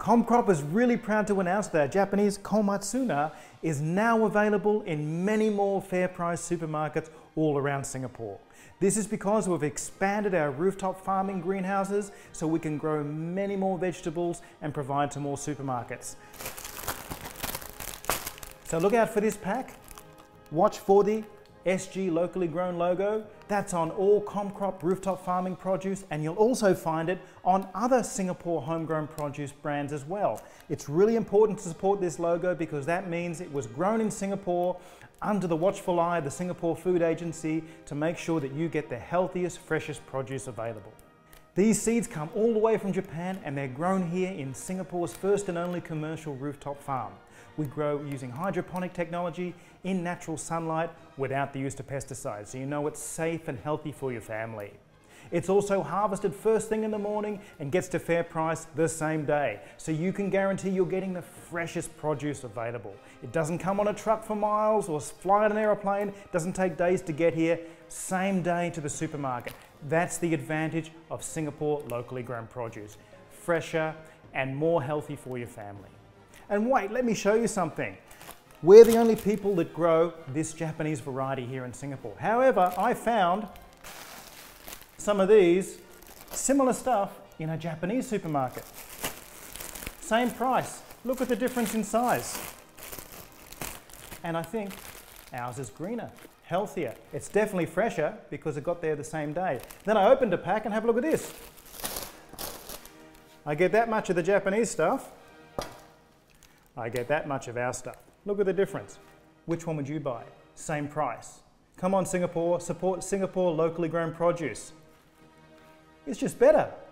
ComCrop is really proud to announce that Japanese Komatsuna is now available in many more FairPrice supermarkets all around Singapore. This is because we've expanded our rooftop farming greenhouses so we can grow many more vegetables and provide to more supermarkets. So look out for this pack. Watch for the SG locally grown logo. That's on all ComCrop rooftop farming produce and you'll also find it on other Singapore homegrown produce brands as well. It's really important to support this logo because that means it was grown in Singapore under the watchful eye of the Singapore Food Agency to make sure that you get the healthiest, freshest produce available. These seeds come all the way from Japan and they're grown here in Singapore's first and only commercial rooftop farm. We grow using hydroponic technology in natural sunlight without the use of pesticides, so you know it's safe and healthy for your family. It's also harvested first thing in the morning and gets to FairPrice the same day, so you can guarantee you're getting the freshest produce available. It doesn't come on a truck for miles or fly on an aeroplane, it doesn't take days to get here, same day to the supermarket. That's the advantage of Singapore locally grown produce. Fresher and more healthy for your family. And wait, let me show you something. We're the only people that grow this Japanese variety here in Singapore. However, I found some of these similar stuff in a Japanese supermarket. Same price. Look at the difference in size. And I think ours is greener, healthier. It's definitely fresher because it got there the same day. Then I opened a pack and have a look at this. I get that much of the Japanese stuff I get that much of our stuff. Look at the difference. Which one would you buy? Same price. Come on Singapore, support Singapore locally grown produce. Isso te espera?